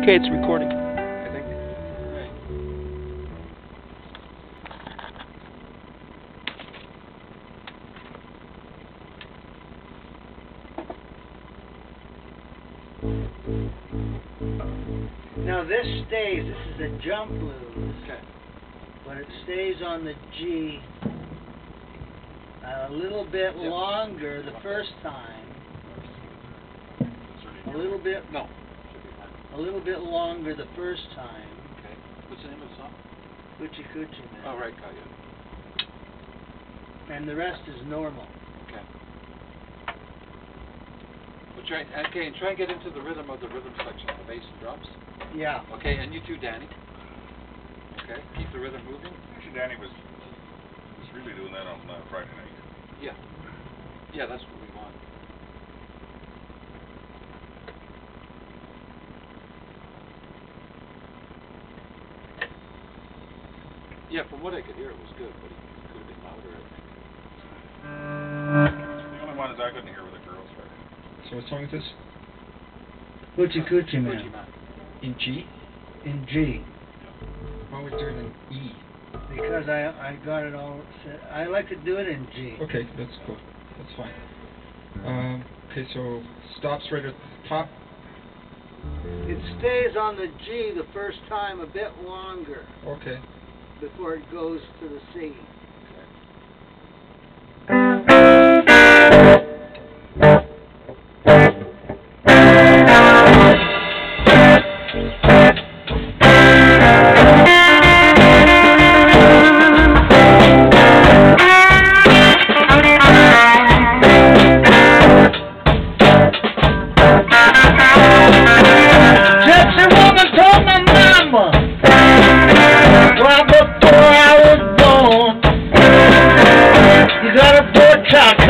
Okay, it's recording. I think. Now this stays, this is a jump blues, Okay. but it stays on the G uh, a little bit Yeah. longer the first time, a little bit, No. Should be fine. a little bit longer the first time. Okay. What's the name of the song? Hoochie Coochie Man. Oh, right, got you. And the rest is normal. Okay. Well, try, okay, and try and get into the rhythm of the rhythm section, the bass and drums. Yeah. Okay, and you too, Danny. Okay, keep the rhythm moving. Actually, Danny was was really doing that on uh, Friday night. Yeah. Yeah, that's what we want. Yeah, from what I could hear, it was good, but it could have been louder. The only ones I couldn't hear were the girls Friday. So what song is this? Hoochie Coochie Fuji Man. Man. In G? In G. Why would we do it in E? Because I I got it all set. I like to do it in G. Okay, that's cool. That's fine. Um, okay, so stops right at the top. It stays on the G the first time a bit longer Okay. Before it goes to the C.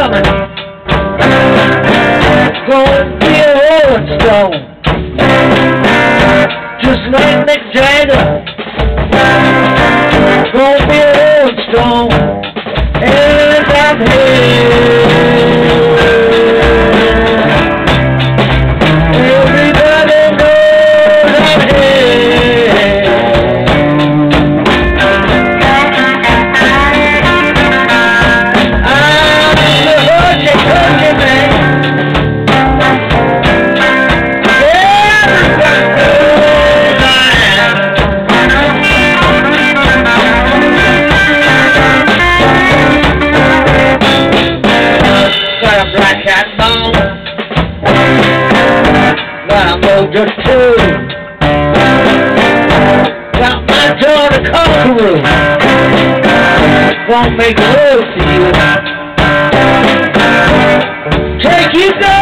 coming Gonna be a rolling stone. Just like Mick Jagger. Gonna be a rolling stone. And I'm here just two. Got my daughter conqueror, won't make love to you. Take you girl,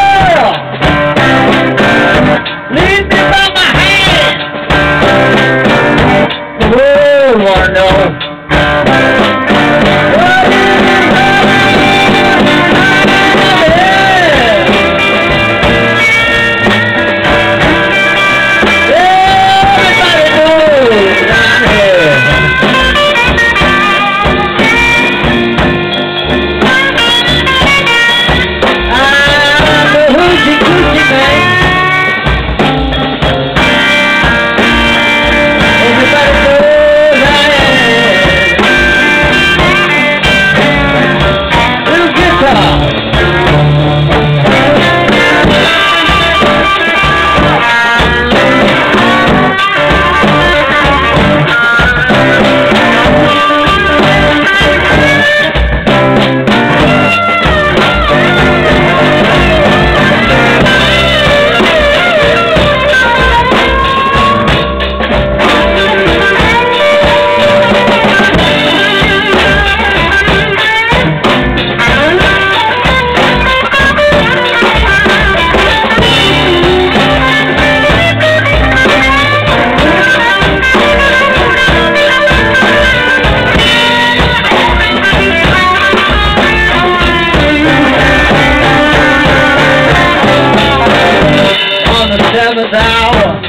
seventh hour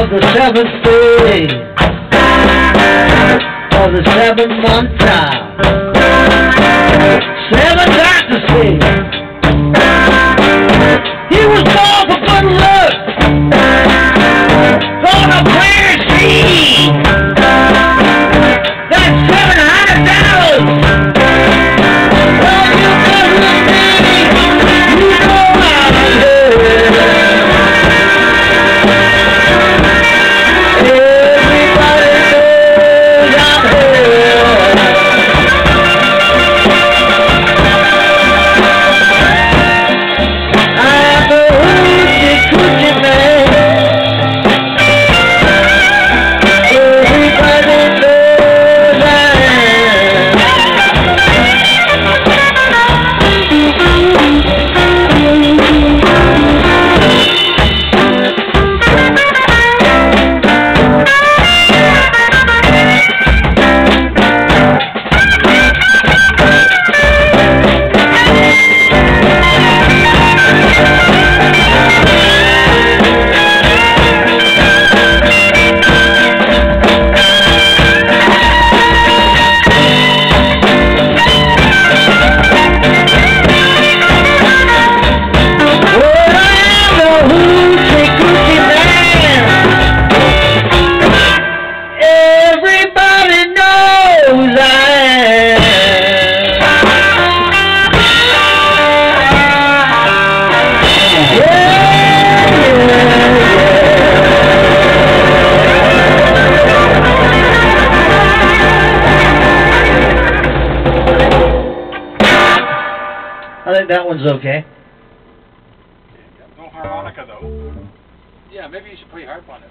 of the seventh day of the seven month time. That one's okay. No harmonica though. Yeah, maybe you should play harp on it.